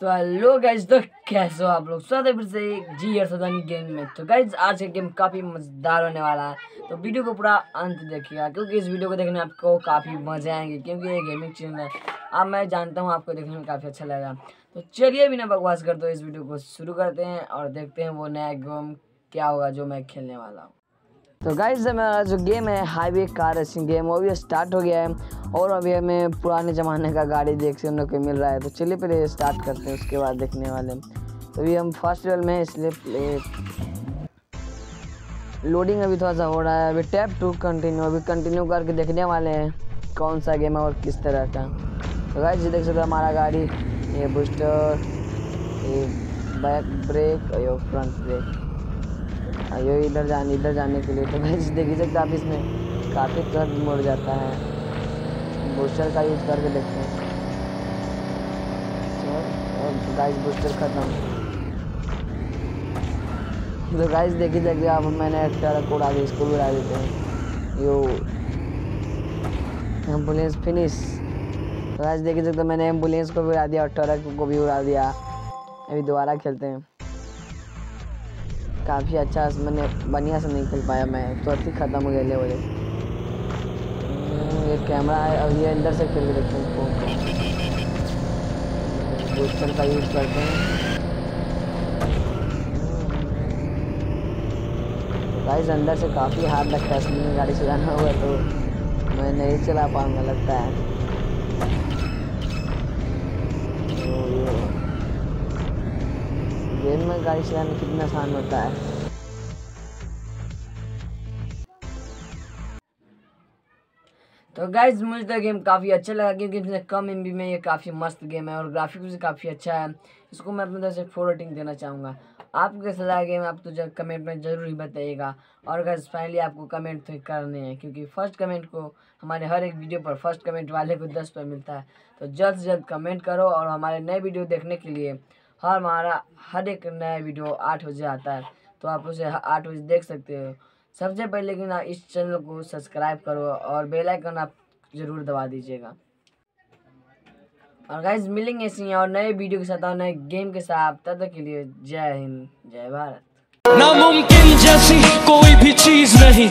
तो hello guys तो कैसे हो आप लोग? स्वागत है फिर से जी सदन गेम में। तो गाइज़ आज का गेम काफ़ी मज़ेदार होने वाला है। तो वीडियो को पूरा अंत देखिएगा, क्योंकि इस वीडियो को देखने आपको काफ़ी मज़े आएँगे, क्योंकि ये गेमिंग चैनल है। अब मैं जानता हूँ आपको देखने में काफ़ी अच्छा लगेगा। तो चलिए बिना बकवास कर दो, इस वीडियो को शुरू करते हैं और देखते हैं वो नया गेम क्या होगा जो मैं खेलने वाला हूँ। तो गाइज़ मेरा जो गेम है हाईवे कार रेसिंग गेम वो भी स्टार्ट हो गया है। और अभी हमें पुराने ज़माने का गाड़ी देख देखने को मिल रहा है तो चलिए पहले स्टार्ट करते हैं, उसके बाद देखने वाले तो अभी हम फ़र्स्ट लेवल में इसलिए प्ले लोडिंग अभी थोड़ा सा हो रहा है, अभी टैप टू कंटिन्यू अभी कंटिन्यू करके देखने वाले हैं कौन सा गेम है और किस तरह का। तो गाइज़ देख सकते हो हमारा गाड़ी, ये बूस्टर ये बैक ब्रेक और ये फ्रंट ब्रेक ये इधर जाने इधर जाने के लिए तो गाइज़ देख ही सकते आप इसमें काफ़ी ट्रक मुड़ जाता है। बूस्टर का यूज़ करके देखते हैं। और गाइस बूस्टर खत्म। तो गाइस देखी देखिए, अब मैंने एक ट्रक उड़ा दिया इसको भी उड़ा देते हैं। यो एंबुलेंस फिनिश तो गाइस देखी सकते मैंने एंबुलेंस को भी उड़ा दिया और ट्रक को भी उड़ा दिया। अभी दोबारा खेलते हैं। काफ़ी अच्छा मैंने बढ़िया से नहीं खेल पाया मैं तुरंत ही ख़त्म हो गया लेवल ये कैमरा है और ये अंदर से खेल देखते हैं बूस्टर का यूज़ करते हैं। गाइस अंदर से काफ़ी हार्ड लगता है इसमें गाड़ी चलाना हुआ तो मैं नहीं चला पाऊँगा, लगता है। गेम में गाड़ी चलाना कितना आसान होता है। तो गाइज़ मुझे तो गेम काफ़ी अच्छा लगा, क्योंकि इसमें कम एमबी में ये काफ़ी मस्त गेम है और ग्राफिक भी काफ़ी अच्छा है। इसको मैं अपनी तरफ़ से फोर रेटिंग देना चाहूँगा। आपको कैसा लगा गेम आप तो जब कमेंट में ज़रूर ही बताइएगा। और अगर फाइनली आपको कमेंट तो करने हैं, क्योंकि फ़र्स्ट कमेंट को हमारे हर एक वीडियो पर फ़र्स्ट कमेंट वाले को दस रुपये मिलता है। तो जल्द से जल्द कमेंट करो और हमारे नए वीडियो देखने के लिए हर हमारा हर एक नया वीडियो आठ बजे आता है। तो आप उसे आठ बजे देख सकते हो। सबसे पहले कि ना इस चैनल को सब्सक्राइब करो और बेल आइकन आप ज़रूर दबा दीजिएगा। और गाइज़ मिलेंगे इसी और नए वीडियो के साथ और नए गेम के साथ। तब तक के लिए जय हिंद, जय भारत। नामुमकिन जैसी कोई भी चीज़ नहीं।